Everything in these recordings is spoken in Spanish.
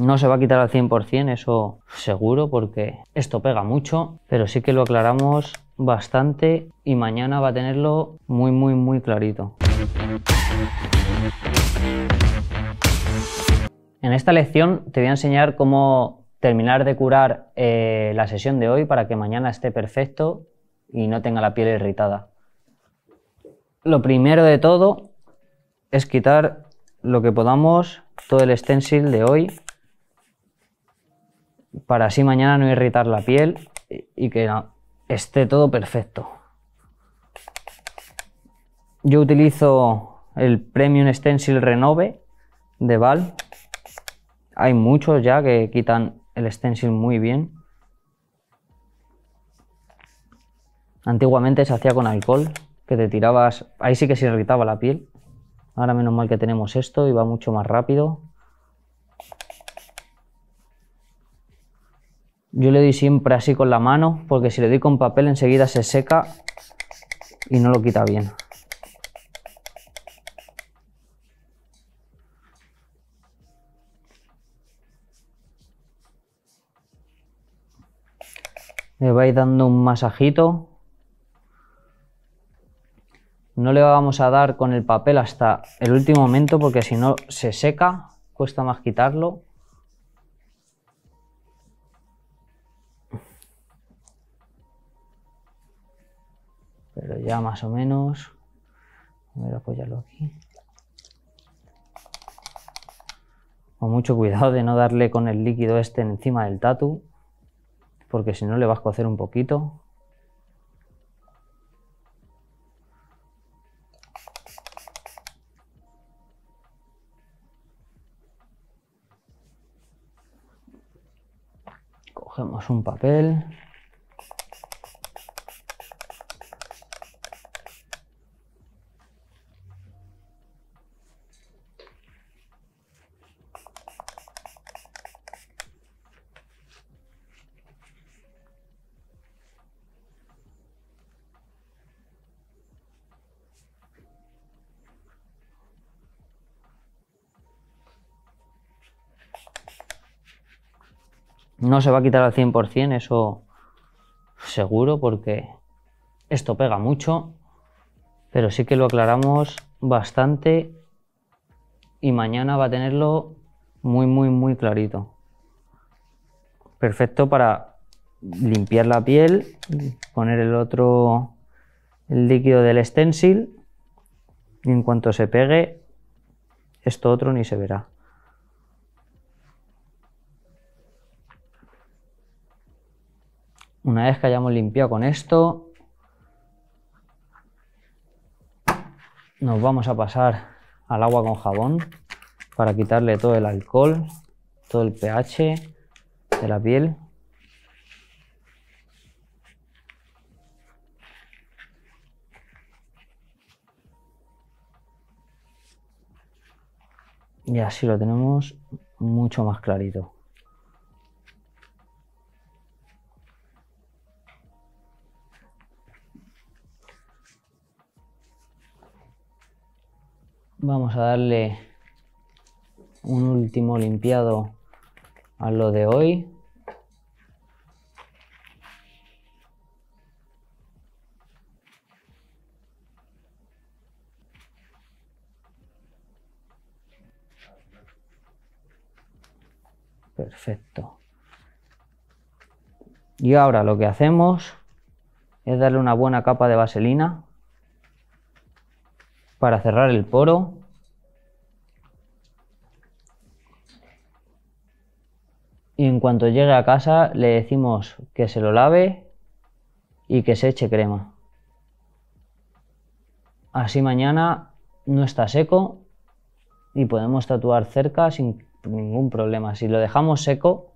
No se va a quitar al 100%, eso seguro, porque esto pega mucho, pero sí que lo aclaramos bastante y mañana va a tenerlo muy, muy, muy clarito. En esta lección te voy a enseñar cómo terminar de curar eh, la sesión de hoy para que mañana esté perfecto y no tenga la piel irritada. Lo primero de todo es quitar lo que podamos todo el stencil de hoy para así mañana no irritar la piel y que esté todo perfecto. Yo utilizo el Premium Stencil Renove de Val. Hay muchos ya que quitan el stencil muy bien. Antiguamente se hacía con alcohol, que te tirabas, ahí sí que se irritaba la piel. Ahora menos mal que tenemos esto y va mucho más rápido. Yo le doy siempre así con la mano, porque si le doy con papel enseguida se seca y no lo quita bien. Le vais dando un masajito. No le vamos a dar con el papel hasta el último momento porque si no se seca, cuesta más quitarlo. Pero ya más o menos. A apoyarlo aquí. Con mucho cuidado de no darle con el líquido este encima del tatu, porque si no le vas a cocer un poquito. Cogemos un papel. No se va a quitar al 100%, eso seguro, porque esto pega mucho, pero sí que lo aclaramos bastante y mañana va a tenerlo muy, muy, muy clarito. Perfecto para limpiar la piel, poner el otro el líquido del stencil y en cuanto se pegue, esto otro ni se verá. Una vez que hayamos limpiado con esto, nos vamos a pasar al agua con jabón para quitarle todo el alcohol, todo el pH de la piel. Y así lo tenemos mucho más clarito. Vamos a darle un último limpiado a lo de hoy. Perfecto. Y ahora lo que hacemos es darle una buena capa de vaselina para cerrar el poro. Y en cuanto llegue a casa le decimos que se lo lave y que se eche crema. Así mañana no está seco y podemos tatuar cerca sin ningún problema. Si lo dejamos seco,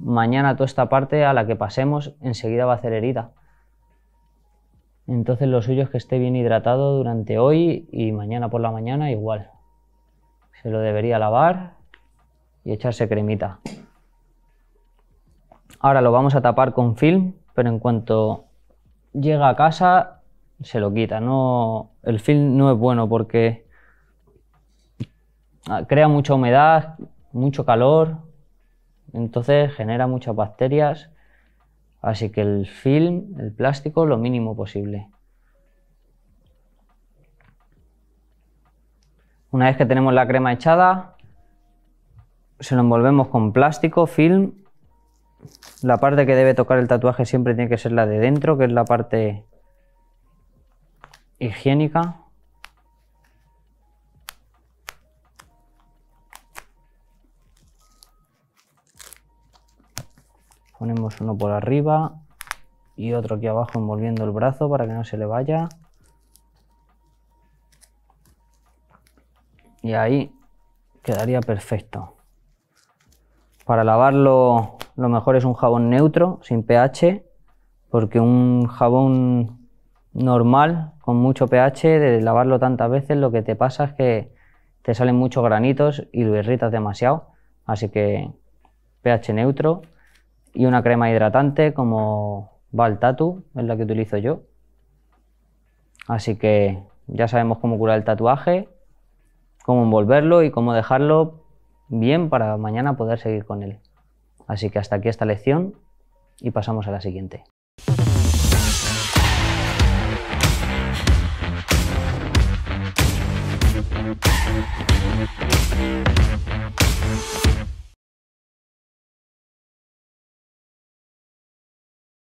mañana toda esta parte a la que pasemos enseguida va a hacer herida. Entonces lo suyo es que esté bien hidratado durante hoy y mañana por la mañana igual. Se lo debería lavar y echarse cremita. Ahora lo vamos a tapar con film, pero en cuanto llega a casa se lo quita. No, el film no es bueno porque crea mucha humedad, mucho calor entonces genera muchas bacterias, así que el film, el plástico, lo mínimo posible. Una vez que tenemos la crema echada, se lo envolvemos con plástico, film. La parte que debe tocar el tatuaje siempre tiene que ser la de dentro, que es la parte higiénica. Ponemos uno por arriba y otro aquí abajo envolviendo el brazo para que no se le vaya. Y ahí quedaría perfecto. Para lavarlo lo mejor es un jabón neutro, sin pH, porque un jabón normal, con mucho pH, de lavarlo tantas veces, lo que te pasa es que te salen muchos granitos y lo irritas demasiado. Así que pH neutro y una crema hidratante como Tatu, es la que utilizo yo. Así que ya sabemos cómo curar el tatuaje, cómo envolverlo y cómo dejarlo bien para mañana poder seguir con él. Así que hasta aquí esta lección y pasamos a la siguiente.